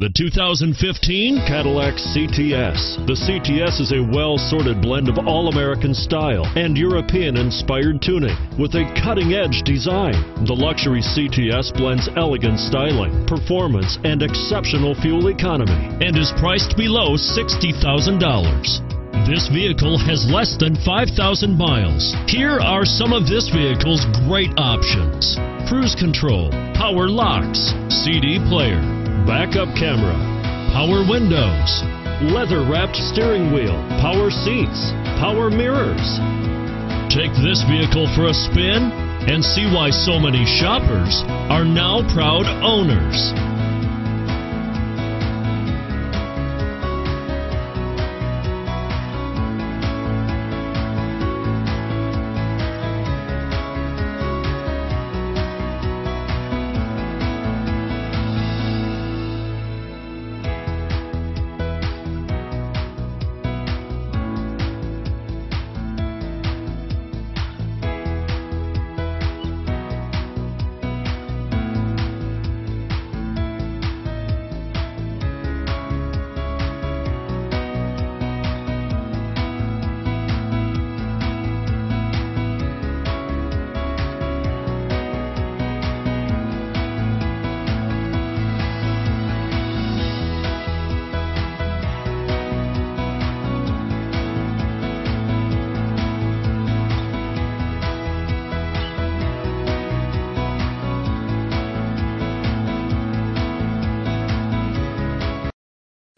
The 2015 Cadillac CTS. The CTS is a well-sorted blend of all-American style and European-inspired tuning with a cutting-edge design. The luxury CTS blends elegant styling, performance, and exceptional fuel economy and is priced below $60,000. This vehicle has less than 5,000 miles. Here are some of this vehicle's great options. Cruise control, power locks, CD player, backup camera, power windows, leather wrapped steering wheel, power seats, power mirrors. Take this vehicle for a spin and see why so many shoppers are now proud owners.